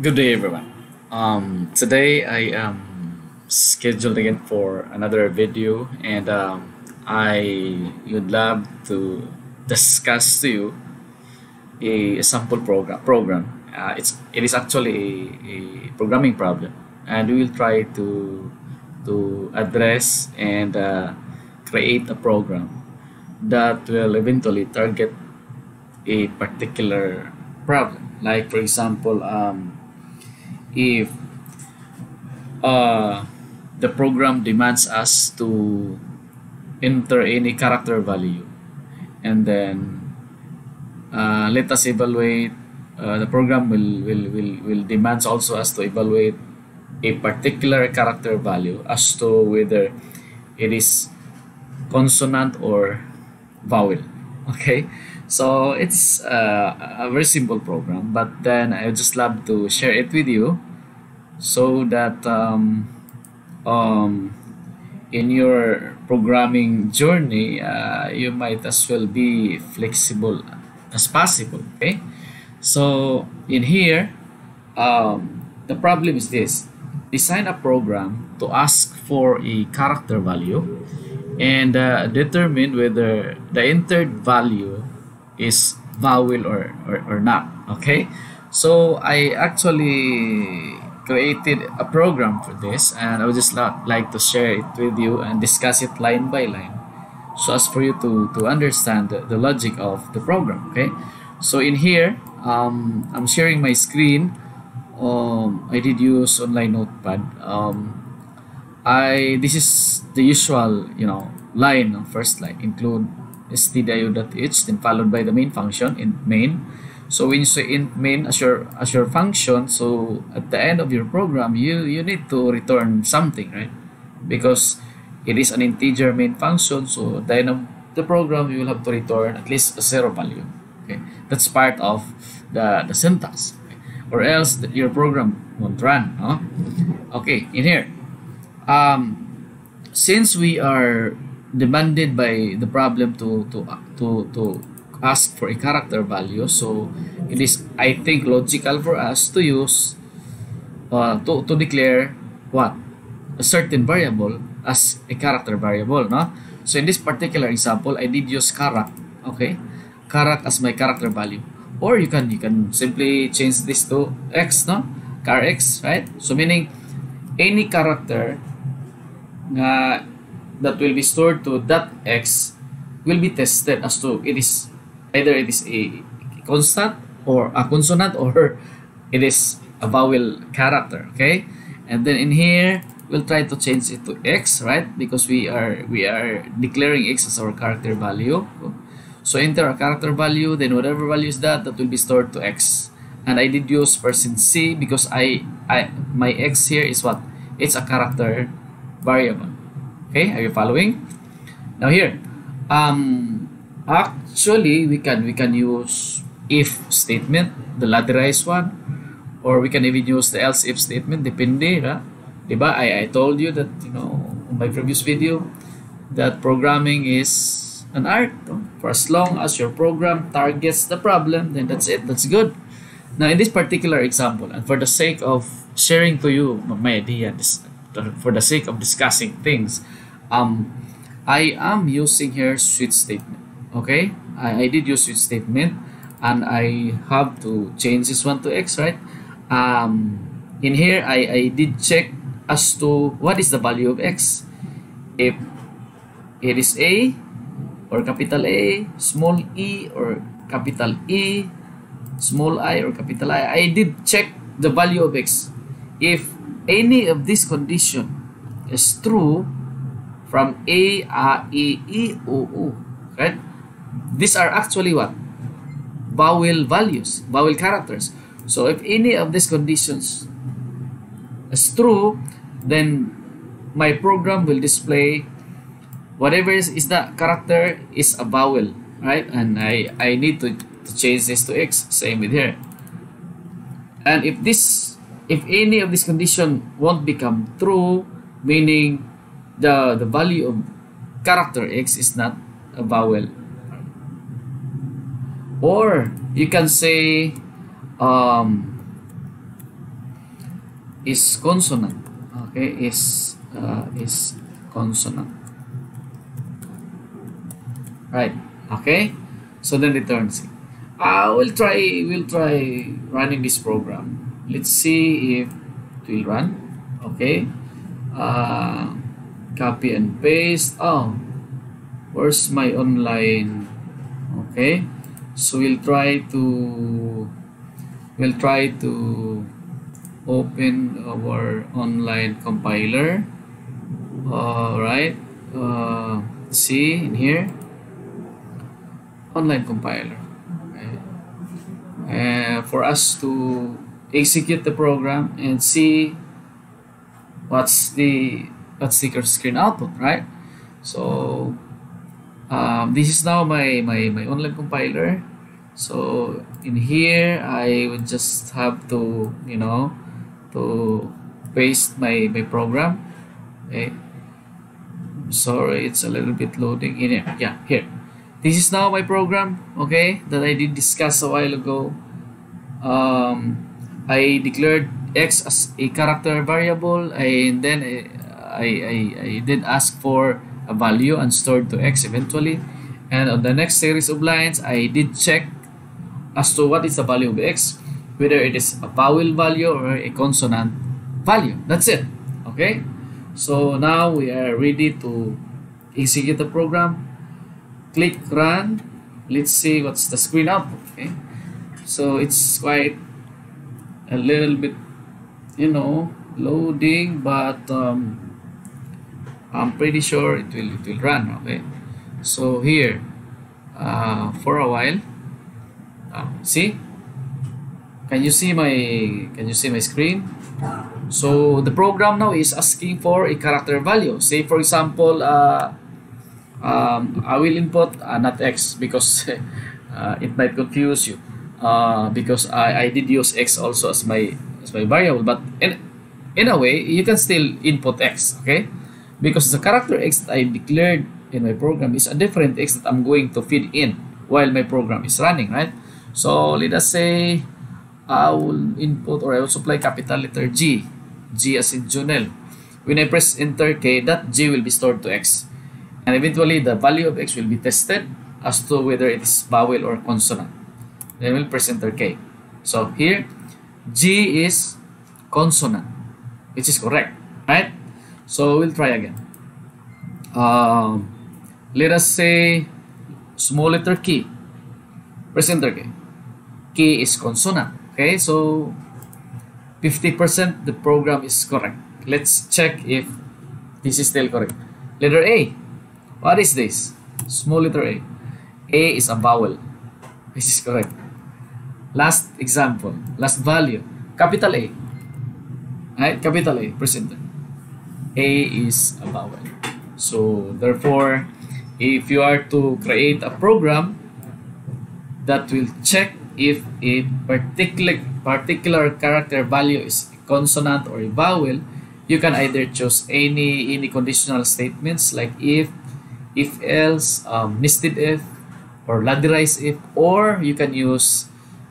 Good day, everyone. Um, today I am scheduled again for another video, and um, I would love to discuss to you a sample program. Program. Uh, it's it is actually a, a programming problem, and we will try to to address and uh, create a program that will eventually target a particular problem. Like for example, um, if uh, the program demands us to enter any character value. And then uh, let us evaluate uh, the program will, will, will, will demands also us to evaluate a particular character value as to whether it is consonant or vowel. Okay so it's uh, a very simple program, but then I just love to share it with you so that um, um, in your programming journey, uh, you might as well be flexible as possible. Okay, so in here, um, the problem is this: design a program to ask for a character value and uh, determine whether the entered value is vowel or, or, or not okay? So I actually created a program for this and I would just like to share it with you and discuss it line by line. So as for you to, to understand the, the logic of the program okay? So in here um, I'm sharing my screen. Um, I did use online notepad. Um, I this is the usual you know line first line include stdio.h then followed by the main function in main so when you say int main as your as your function so at the end of your program you you need to return something right because it is an integer main function so at the end of the program you will have to return at least a zero value okay that's part of the the syntax okay? or else the, your program won't run huh? okay in here um since we are demanded by the problem to to to to ask for a character value. So it is i think logical for us to use uh, to, to declare what? A certain variable as a character variable no? So in this particular example i did use karak okay? Karak as my character value. Or you can you can simply change this to x no? Char x right? So meaning any character uh, that will be stored to that x will be tested as to it is either it is a constant or a consonant or it is a vowel character okay? And then in here we'll try to change it to x right? Because we are we are declaring x as our character value. So enter a character value then whatever value is that that will be stored to x. And i did use percent c because i i my x here is what? It's a character variable okay are you following now here um actually we can we can use if statement the ladderized one or we can even use the else if statement depende ha? diba I, I told you that you know in my previous video that programming is an art no? for as long as your program targets the problem then that's it that's good now in this particular example and for the sake of sharing to you my idea this, for the sake of discussing things um, I am using here switch statement okay? I, I did use switch statement and I have to change this one to X right? Um, in here I, I did check as to what is the value of X. If it is A or capital A small e or capital E small i or capital I. I did check the value of X. If any of this condition is true from A, A, E, E, O, O. Right? These are actually what? Vowel values, vowel characters. So if any of these conditions is true, then my program will display whatever is, is the character is a vowel, right? And I, I need to, to change this to X, same with here. And if this, if any of this condition won't become true, meaning the, the value of character x is not a vowel. Or you can say um, is consonant. Okay is uh, is consonant. Right okay? So then return C uh, we'll try we'll try running this program. Let's see if it will run. Okay? Uh, copy and paste. Oh where's my online? Okay. So we'll try to we'll try to open our online compiler. All right. Uh, see in here. Online compiler. Okay. uh, for us to execute the program and see what's the what's the screen output right? So um, this is now my, my my online compiler. So in here I would just have to you know to paste my my program. Okay. Sorry it's a little bit loading in here. Yeah here. This is now my program okay that I did discuss a while ago. Um, I declared x as a character variable and then I, I, I did ask for a value and stored to x eventually. And on the next series of lines I did check as to what is the value of x whether it is a vowel value or a consonant value. That's it okay? So now we are ready to execute the program. Click run. Let's see what's the screen output okay? So it's quite a little bit you know loading but um, I'm pretty sure it will it will run okay? So here uh, for a while uh, see? Can you see my can you see my screen? So the program now is asking for a character value. Say for example uh, um, I will input uh, not X because uh, it might confuse you. Uh, because I, I did use X also as my as my variable but in, in a way you can still input X okay because the character X that I declared in my program is a different X that I'm going to feed in while my program is running right so let us say I will input or I will supply capital letter G G as in Junel when I press enter K that G will be stored to X and eventually the value of x will be tested as to whether it is vowel or consonant. Then we'll press enter K. So here, G is consonant, which is correct, right? So we'll try again. Um, let us say small letter K. Press enter K. K is consonant. Okay, so 50% the program is correct. Let's check if this is still correct. Letter A, what is this? Small letter a. A is a vowel. This is correct. Last example, last value, capital A. Right? Capital A, present. A is a vowel. So therefore, if you are to create a program that will check if a particular particular character value is a consonant or a vowel, you can either choose any any conditional statements like if if else, um, nested if, or ladderized if, or you can use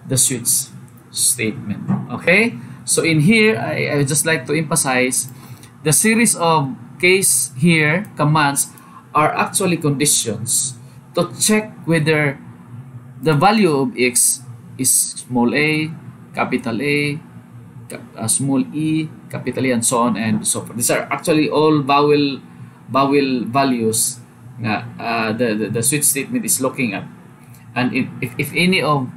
the switch statement. Okay? So in here, I, I just like to emphasize the series of case here commands are actually conditions to check whether the value of x is small a, capital A, uh, small e, capital E, and so on and so forth. These are actually all vowel vowel values uh, the, the the switch statement is looking at and if, if, if any of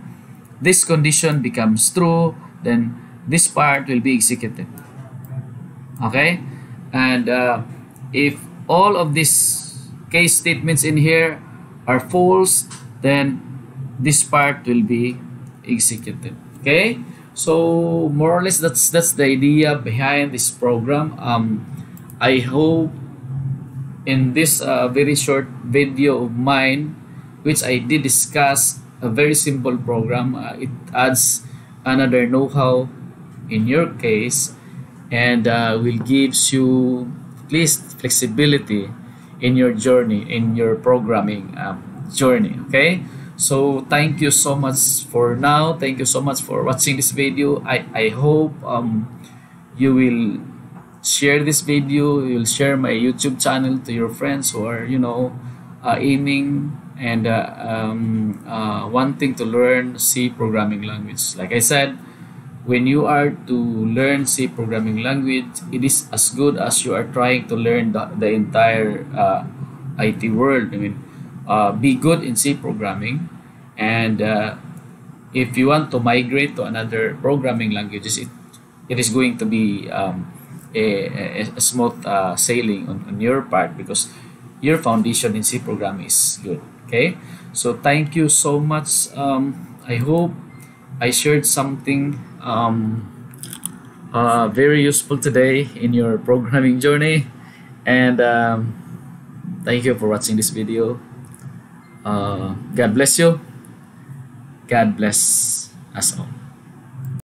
this condition becomes true then this part will be executed okay? And uh, if all of these case statements in here are false then this part will be executed. Okay? So more or less that's that's the idea behind this program. Um, i hope in this uh, very short video of mine which I did discuss a very simple program uh, it adds another know-how in your case and uh, will gives you at least flexibility in your journey in your programming um, journey okay? So thank you so much for now. Thank you so much for watching this video. I, I hope um, you will share this video. You will share my youtube channel to your friends who are you know uh, aiming and uh, um, uh, wanting to learn c programming language. Like i said when you are to learn c programming language it is as good as you are trying to learn the, the entire uh, it world i mean uh, be good in c programming and uh, if you want to migrate to another programming languages it, it is going to be um, a, a, smooth uh, sailing on, on your part because your foundation in C programming is good. Okay, so thank you so much. Um, I hope I shared something um, uh, very useful today in your programming journey, and um, thank you for watching this video. Uh, God bless you. God bless us all.